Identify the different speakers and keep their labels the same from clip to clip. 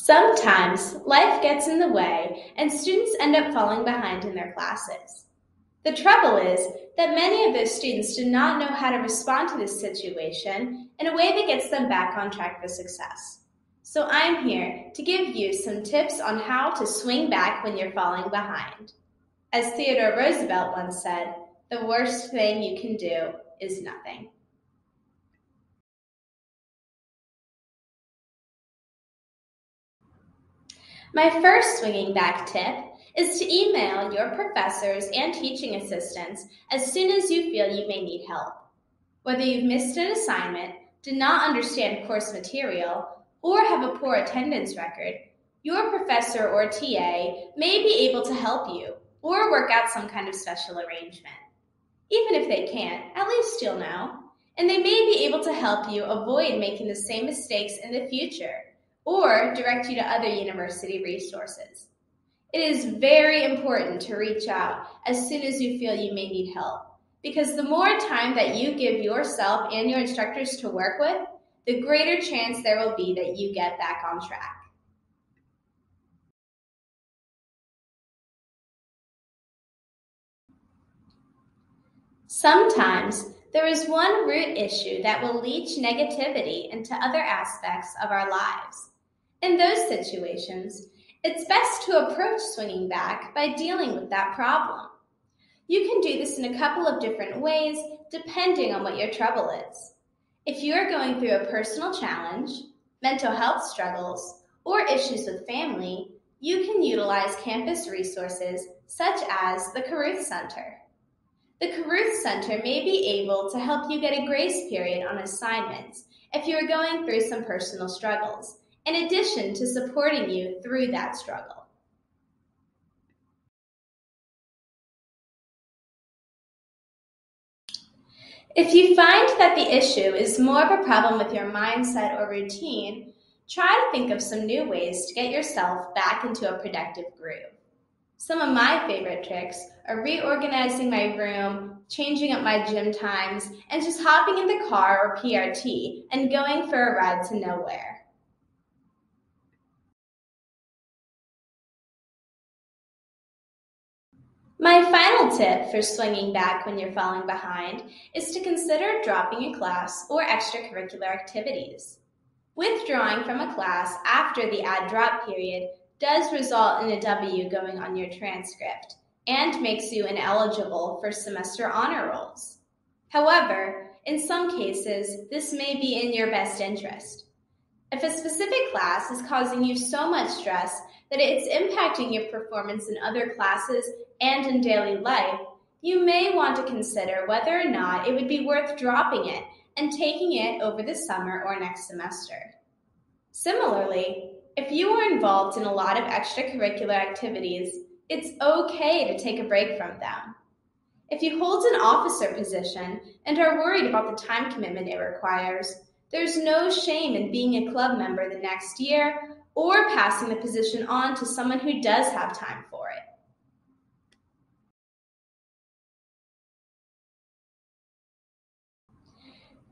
Speaker 1: Sometimes life gets in the way and students end up falling behind in their classes. The trouble is that many of those students do not know how to respond to this situation in a way that gets them back on track for success. So I'm here to give you some tips on how to swing back when you're falling behind. As Theodore Roosevelt once said, the worst thing you can do is nothing. My first swinging back tip is to email your professors and teaching assistants as soon as you feel you may need help. Whether you've missed an assignment, did not understand course material, or have a poor attendance record, your professor or TA may be able to help you or work out some kind of special arrangement. Even if they can't, at least you'll know. And they may be able to help you avoid making the same mistakes in the future or direct you to other university resources. It is very important to reach out as soon as you feel you may need help because the more time that you give yourself and your instructors to work with, the greater chance there will be that you get back on track. Sometimes there is one root issue that will leach negativity into other aspects of our lives. In those situations, it's best to approach swinging back by dealing with that problem. You can do this in a couple of different ways depending on what your trouble is. If you are going through a personal challenge, mental health struggles, or issues with family, you can utilize campus resources such as the Carruth Center. The Carruth Center may be able to help you get a grace period on assignments if you are going through some personal struggles in addition to supporting you through that struggle. If you find that the issue is more of a problem with your mindset or routine, try to think of some new ways to get yourself back into a productive groove. Some of my favorite tricks are reorganizing my room, changing up my gym times, and just hopping in the car or PRT and going for a ride to nowhere. My final tip for swinging back when you're falling behind is to consider dropping a class or extracurricular activities. Withdrawing from a class after the add drop period does result in a W going on your transcript and makes you ineligible for semester honor rolls. However, in some cases, this may be in your best interest. If a specific class is causing you so much stress that it's impacting your performance in other classes and in daily life, you may want to consider whether or not it would be worth dropping it and taking it over the summer or next semester. Similarly, if you are involved in a lot of extracurricular activities, it's okay to take a break from them. If you hold an officer position and are worried about the time commitment it requires, there's no shame in being a club member the next year or passing the position on to someone who does have time for it.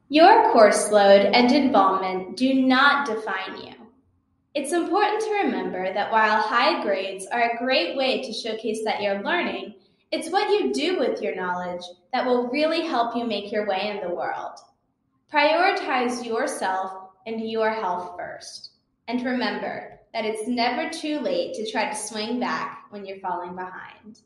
Speaker 1: Your course load and involvement do not define you. It's important to remember that while high grades are a great way to showcase that you're learning, it's what you do with your knowledge that will really help you make your way in the world. Prioritize yourself and your health first. And remember that it's never too late to try to swing back when you're falling behind.